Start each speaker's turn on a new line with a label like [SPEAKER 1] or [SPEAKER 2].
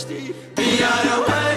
[SPEAKER 1] thirsty. Be out of way.